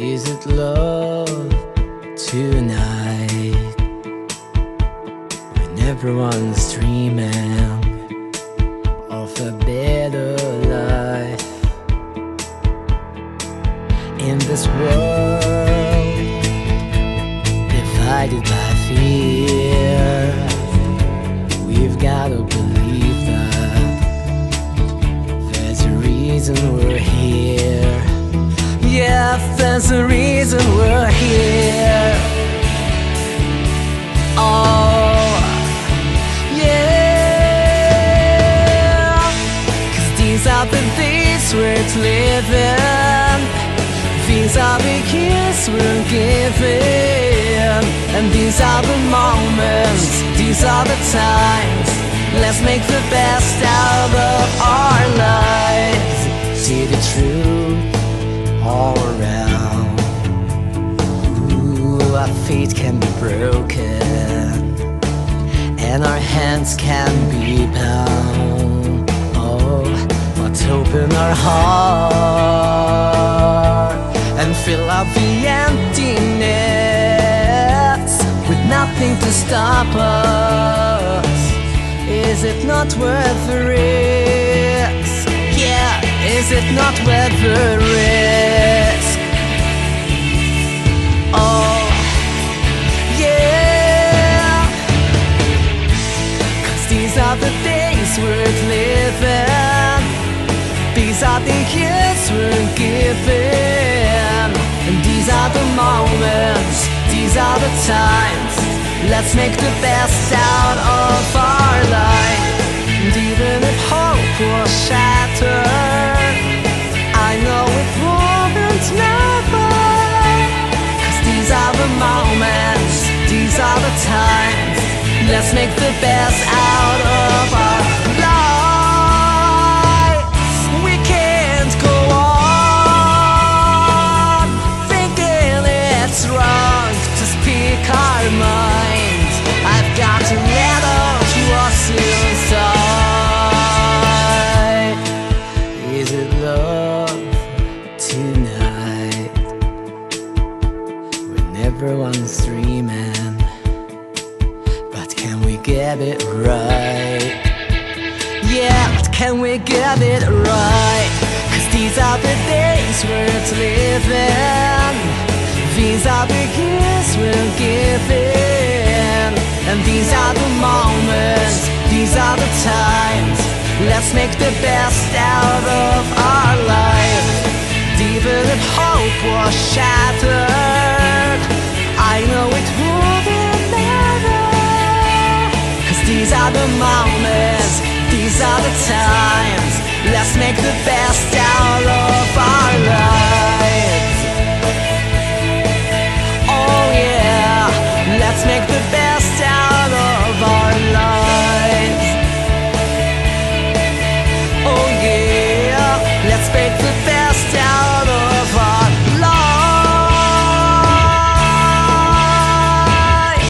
Is it love tonight? When everyone's dreaming of a better life in this world divided by fear. Yeah, there's a reason we're here. Oh, yeah. Cause these are the days worth living. These are the years we're giving. And these are the moments, these are the times. Let's make the best out of our feet can be broken, and our hands can be bound. Oh, let's open our heart and fill up the emptiness with nothing to stop us. Is it not worth the risk? Yeah, is it not worth the risk? Are the days worth living. These are the years we're. And these are the moments, these are the times. Let's make the best out of our life. And even if hope was shattered, I know it won't never. Cause these are the moments, these are the times. Let's make the best out of I've got to let. Is it love tonight? Everyone's dreaming, but can we get it right? Yeah, can we get it right? Cause these are the days worth living. Times. Let's make the best out of our life. Even if hope was shattered, I know it wouldn't matter. Cause these are the moments, these are the times. Let's make the best out of